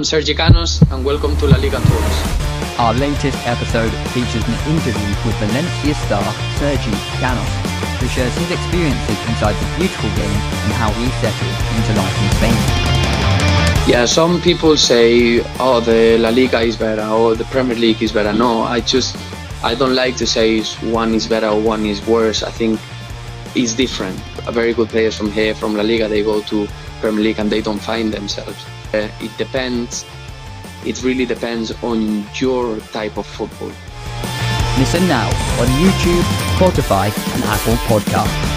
I'm Sergi Canós, and welcome to La Liga Talks. Our latest episode features an interview with Valencia star Sergi Canós, who shares his experiences inside the beautiful game and how he settled into life in Spain. Yeah, some people say, oh, the La Liga is better, or the Premier League is better. No, I just, I don't like to say one is better or one is worse. I think it's different. Very good players from here, from La Liga, they go to Premier League and they don't find themselves. Uh, it depends. It really depends on your type of football. Listen now on YouTube, Spotify, and Apple Podcasts.